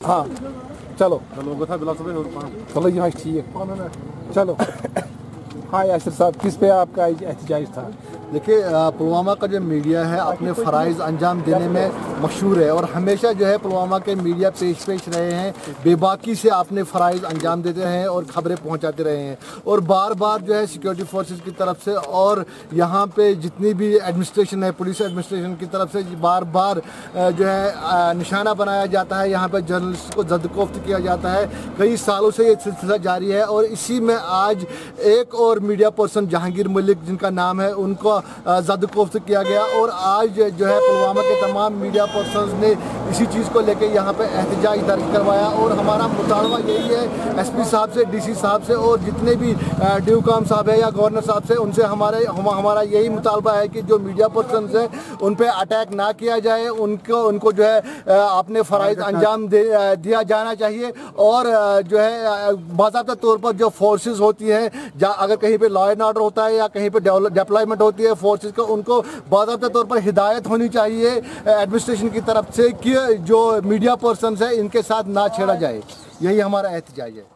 پان چلو۔ یہاں ٹھیک چلو۔ ہاں یاسر صاحب کس پہ آپ کا احتجاج تھا؟ دیکھیے پلوامہ کا جو میڈیا ہے اپنے فرائض انجام دینے میں مشہور ہے اور ہمیشہ جو ہے پلوامہ کے میڈیا پیش پیش رہے ہیں بے باکی سے اپنے فرائض انجام دیتے رہے ہیں اور خبریں پہنچاتے رہے ہیں۔ اور بار بار جو ہے سیکیورٹی فورسز کی طرف سے اور یہاں پہ جتنی بھی ایڈمنسٹریشن ہے پولیس ایڈمنسٹریشن کی طرف سے بار بار جو ہے نشانہ بنایا جاتا ہے۔ یہاں پہ جرنلسٹ کو زد کوفت کیا جاتا ہے۔ کئی سالوں سے یہ سلسلہ جاری ہے اور اسی میں آج ایک اور میڈیا پرسن جہانگیر ملک جن کا نام ہے، ان کو زد کوفت کیا گیا اور آج جو ہے پلوامہ کے تمام میڈیا پرسنز نے اسی چیز کو لے کے یہاں پہ احتجاج درج کروایا اور ہمارا مطالبہ یہی ہے ایس پی صاحب سے، ڈی سی صاحب سے اور جتنے بھی ڈیو کام صاحب ہے یا گورنر صاحب سے، ان سے ہمارے ہمارا یہی مطالبہ ہے کہ جو میڈیا پرسنز ہیں، ان پہ اٹیک نہ کیا جائے، ان کو ان کو جو ہے اپنے فرائض انجام دیا جانا چاہیے اور جو ہے باضابطہ طور پر جو فورسز ہوتی ہیں اگر کہیں پہ لا اینڈ آرڈر ہوتا ہے یا کہیں پہ ڈپلائمنٹ ہوتی ہے فورسز کو ان کو باضابطہ طور پر ہدایت ہونی چاہیے ایڈمنسٹریشن کی طرف سے کہ جو میڈیا پرسنز ہیں ان کے ساتھ نہ چھیڑا جائے۔ یہی ہمارا احتجاج ہے۔